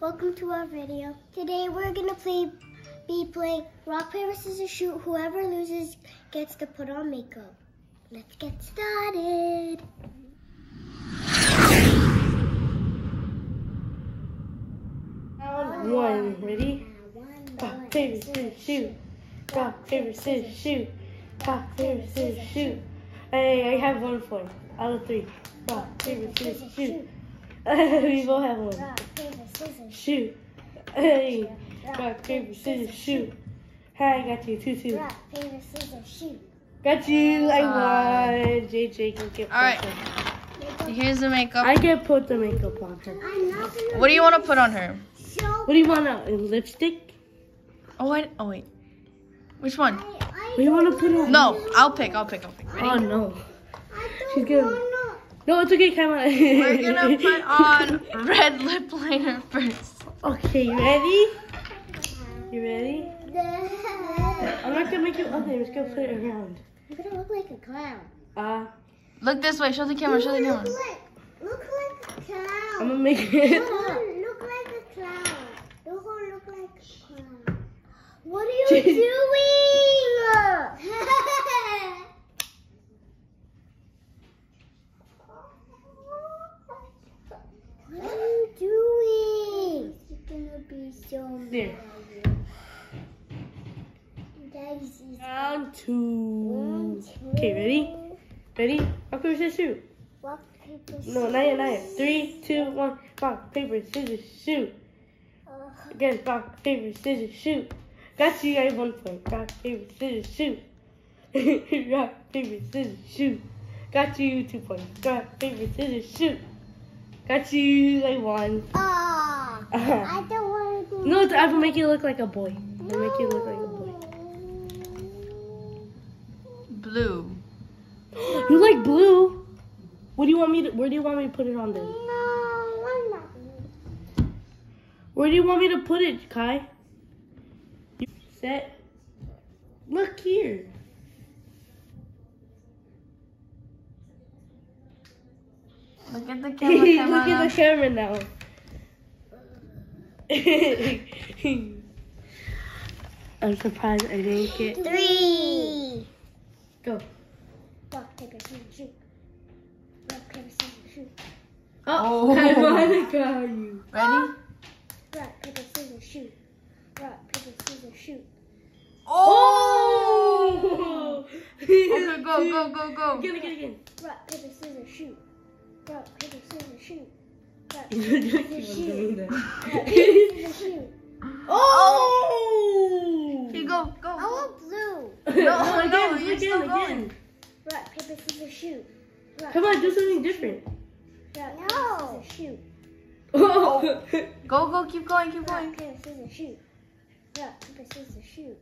welcome to our video. Today we're gonna play, be playing rock paper scissors shoot. Whoever loses gets to put on makeup. Let's get started. Round one, ready? Rock, paper, scissors, shoot. Rock, paper, scissors, shoot. Rock, paper, scissors, shoot. Hey, I have one point out of three. Rock, paper, scissors, shoot. we both have one. Rock, paper, scissors. Shoot. Hey, rock, paper, scissors, shoot. Hey, I got you. Two, two. Rock, paper, scissors, shoot. Got you. I Uh, won. JJ can get all right. makeup. Here's the makeup. I can put the makeup on her. I'm not gonna What do you want to put on her? What do you want now? A lipstick? Oh wait, oh wait. Which one? I, What do you want to put on? No, I'll pick. I'll pick. I'll pick. Ready? Oh no. She's don't gonna- wanna. No, it's okay. Come on. We're gonna put on red lip liner first. Okay, you ready? You ready? I'm not gonna make you ugly. I'm just gonna put it around. You're gonna look like a clown. Uh, Look this way. Show the camera. Show the look camera. like, look like a clown. I'm gonna make it. Look, look like a clown. Look, look like a clown. What are you doing? what are you doing? It's gonna be so There. Daisy. Round two. Okay, ready? Ready? Rock, paper, scissors, shoot. Rock, paper, scissors. No, not yet, not yet. Three, two, one. Rock, paper, scissors, shoot. Again, rock, paper, scissors, shoot. Got you, I have one point. Rock, paper, scissors, shoot. rock, paper, scissors, shoot. Got you, two points. Rock, paper, scissors, shoot. Got you, I won. Ah, I don't want to do No, I will make you look like a boy. I'll make you look like a boy. Blue. You like blue? What do you want me to? Where do you want me to put it on then? No, I'm not. Where do you want me to put it, Kai? You set. Look here. Look at the camera. Look at the camera now. I'm surprised I didn't get. Three. Go. Rock, paper, scissors, shoot. Rock, paper, scissors, shoot. Oh, I wanna got you. Ready? Rock, paper, scissors, shoot. Rock, paper, scissors, shoot. Oh! oh! Okay, go, go, go, go. Again, again, again. Rock, paper, scissors, shoot. Rock, paper, scissors, shoot. Rock, paper, scissors, shoot. Rock, paper, scissors, shoot. Oh! Here, go, go. I want blue. No, no, again, you're again, still again. Rock, paper, scissors, shoot. Rock, Come on, do something different. Rock, No. paper, scissors, shoot. Oh. Go, go, keep going, keep going. Rock, paper, scissors, shoot. Rock, paper, scissors, shoot.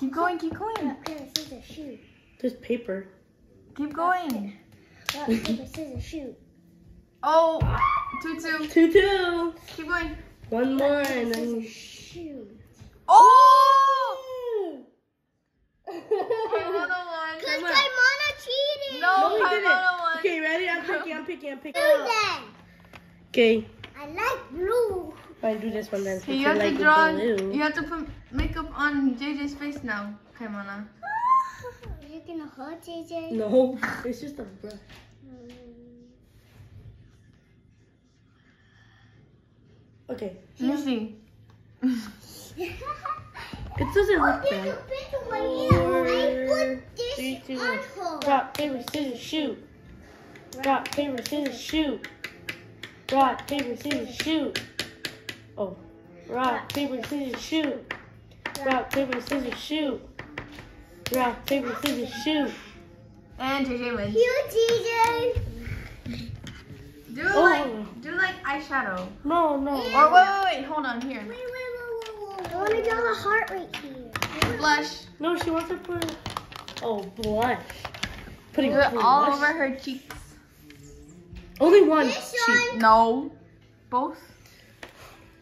Keep going, keep going. Rock, paper, scissors, shoot. This paper. Keep going. Rock, paper, scissors, shoot. Oh, two, two. Two, two. Keep going. One more Paper, and scissors, then. shoot. Oh! Carmona won. Cause Come on. Carmona cheated. No, No, we didn't. Carmona won. Okay, ready? I'm picking, I'm picking, I'm picking. Do then. Okay, I like blue. I'll do this one then. Hey, since you have like to the draw. blue. You have to put makeup on JJ's face now, Carmona. You're gonna hurt JJ. No, it's just a brush. Okay, Let me see. it doesn't look bad. I put this Three, two, on one. Rock, paper, scissors, shoot. Rock, paper, scissors, shoot. Rock, paper, scissors, shoot. Oh. Rock, paper, scissors, shoot. Rock, paper, scissors, shoot. Rock, paper, scissors, shoot. And JJ wins. You JJ. Do Oh. like, do like eyeshadow. No, no. Or oh, wait, wait, wait. Hold on here. Wait, wait, wait, wait, wait. I wanna draw the heart right here. Blush. No, she wants to put. Oh, blush. Putting Do it all blush. over her cheeks. Only one This cheek. one. No. Both.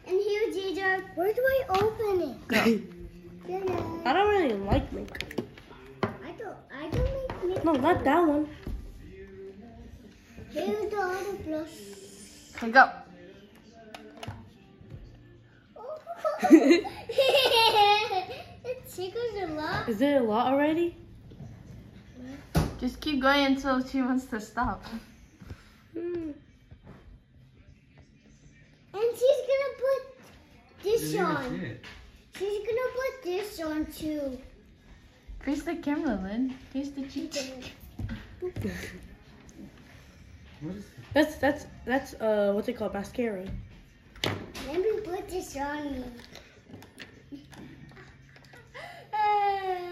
And here, JJ. Where do I open it? Go. I don't really like makeup. I don't. I don't make No, not that one. Here's the other blush. Okay, go. it tickles a lot. Is it a lot already? Just keep going until she wants to stop. Hmm. And she's gonna put this on. She's gonna put this on too. Face the camera, Lynn. Face the cheeks. What is it? That's that's that's uh what's it called mascara. Let me put this on me.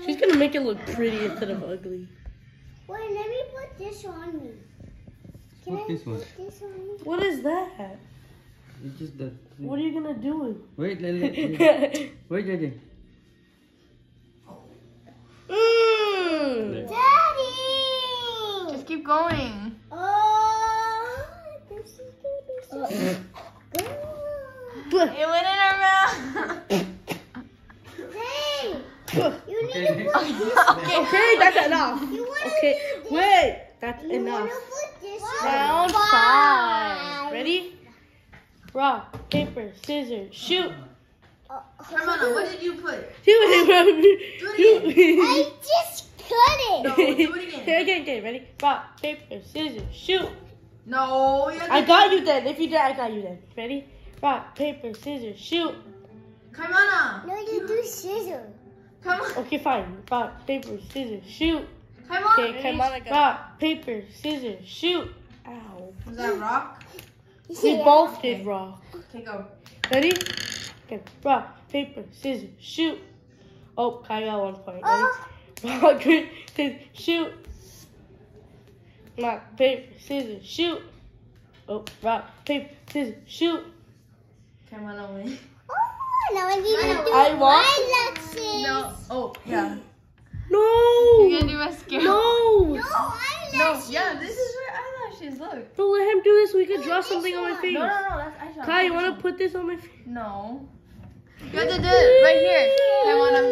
She's gonna make it look pretty instead of ugly. Wait, let me put this on me. Can Put I this one. put this on me? What is that? It's just that. What are you gonna do with? Wait, let, let, wait, mm. wait, JJ. Daddy! Just keep going. Oh, this is gonna be so good. It went in her mouth. Hey, you need Okay. to put this. Okay, that's enough. Okay, wait, that's You enough. wanna put this on Round five. Ready? Rock, paper, scissors, shoot. Uh, Carmona, what did you put? Do it, Do it I just cut it. No, do it again. Okay, again, okay, ready? Rock, paper, scissors, shoot. No, you I to- got you then. If you did, I got you then. Ready? Rock, paper, scissors, shoot. Carmona, No, you do scissors. come on. Okay, fine. Rock, paper, scissors, shoot. Come on. Okay, come on. Rock, paper, scissors, shoot. Ow. Was that rock? We Yeah. both did rock. Okay, go. Ready? Okay, rock, paper, scissors, shoot. Oh, I got one point. Ready? Oh. Rock, paper, scissors, shoot. Rock, paper, scissors, shoot. Oh, rock, paper, scissors, shoot. Carmona win. Oh, now I need to do I want- eyelashes. No. Oh, yeah. No! You're gonna do mascara. No! No, No, eyelashes. yeah, this is for eyelashes. Look. Don't let him do this we can draw something on my face. No, no, no, that's eyeshadow. Kai, you wanna put this on my face? No. You have to do it right here. Carmona. Um,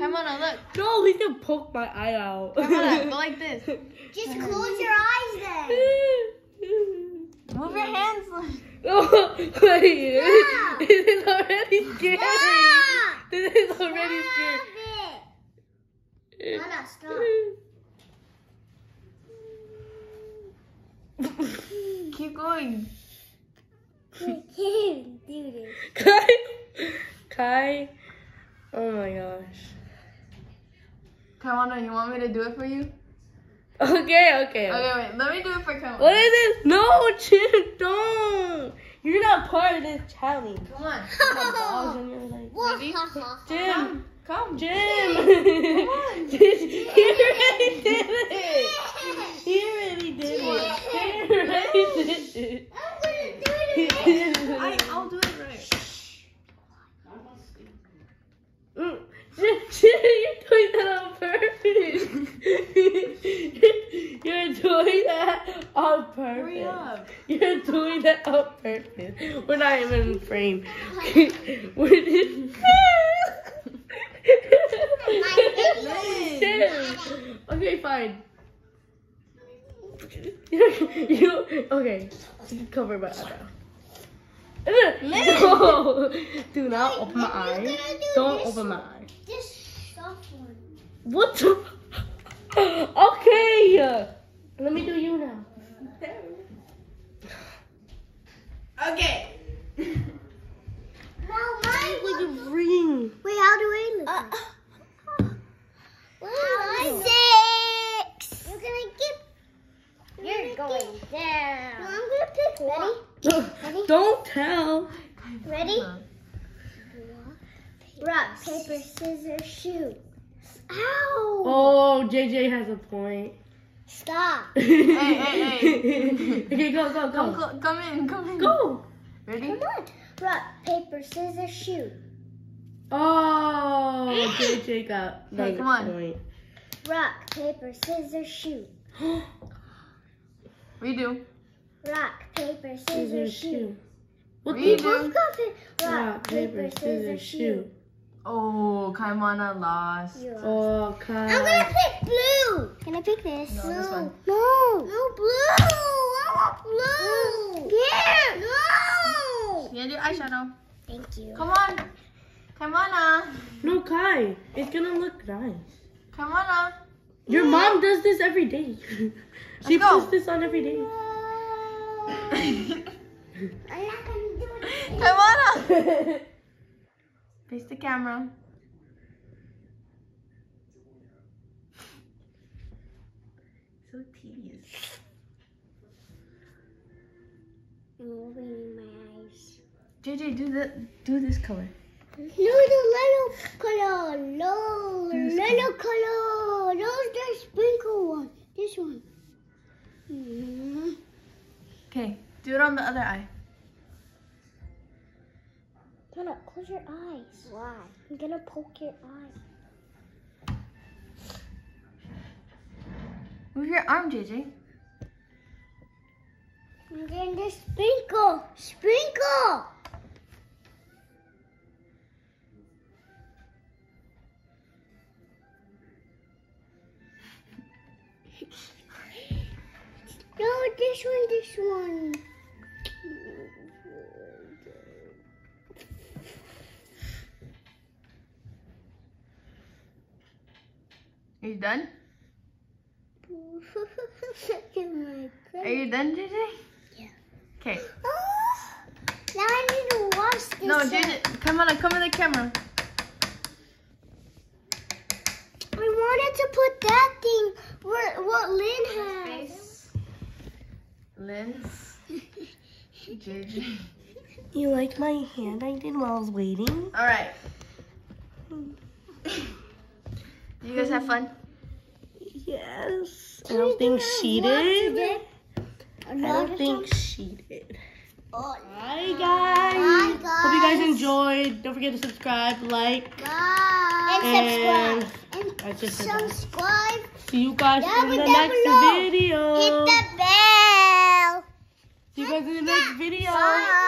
Carmona, look. No, he's gonna poke my eye out. Carmona, go like this. Just close your eyes then. Move your hands. Oh, wait. Stop. This is already scary. Stop. This is already Stop scary. it. Nana, stop. Keep going. We can't do this. Kai? Oh my gosh. Carmona, you want me to do it for you? Okay, okay. Okay, wait. Let me do it for Carmona. What is this? No, Chip, don't. You're not part of this challenge. Come on. Balls in your. Ready? Jim, Come. Jim. on. he already did it. He already did it. He already did it. I'm gonna do He it did I, it. I'll do it right. Mm. Jim, Jim, you're doing that on purpose. You're doing that on purpose. Hurry up. You're doing that on purpose. We're not even in frame. We're just. Okay, fine. you okay? Cover my eyebrow. No! Do not open my eye. do Don't open my eye. This soft one. What? The? Okay. Let me do you now. Okay. Now mine Like will- a ring. Wait, how do I look? Uh, Well, six. You're gonna get. You're going down. No, I'm gonna pick one. Don't tell. Ready? Rock, paper, scissors, shoot. Ow! Oh, JJ has a point. Stop. hey, hey. hey. okay, go, go, Come, go. cl- come in, come in. Go. Ready? Come on. Rock, paper, scissors, shoot. Oh, JJ got Hey, another come on. point. Rock, paper, scissors, shoot. Redo. Rock, paper, scissors, scissors, shoot. shoot. What Redo. the? Both got it. Rock, paper, scissors, shoot. Oh, Kaimana lost. You lost. Oh, Kai. I'm gonna pick blue. Can I pick this? No, this one. No. No blue. I want blue. Here. No. You do eyeshadow. Thank you. Come on. Come on, uh. No, Kai. It's gonna look nice. Come on, uh. Your mom does this every day. she Let's go. puts this on every day. I'm not gonna do it. Come on, uh. Face the camera. So tedious. I'm opening my eyes. JJ, do the do this color. No, the little color. No, little color. No, the sprinkle one. This one. Mm. Okay, do it on the other eye. Gonna close your eyes. Why? I'm gonna poke your eye. Move your arm, JJ. I'm going to sprinkle. Sprinkle. No, this one, this one. You done? Are you done, JJ? Yeah. Okay. Oh, now I need to wash this. No. JJ, come on, come in the camera. I wanted to put that thing where what Lynn has. Lens. JJ. You liked my hand I did while I was waiting? All right. Hmm you guys have fun? Yes. I don't think she did. I don't think she did. Bye, guys. Bye, guys. Hope you guys enjoyed. Don't forget to subscribe, like, Bye. and subscribe. And subscribe. See you guys in the next video. Hit the bell. See you guys in the next video.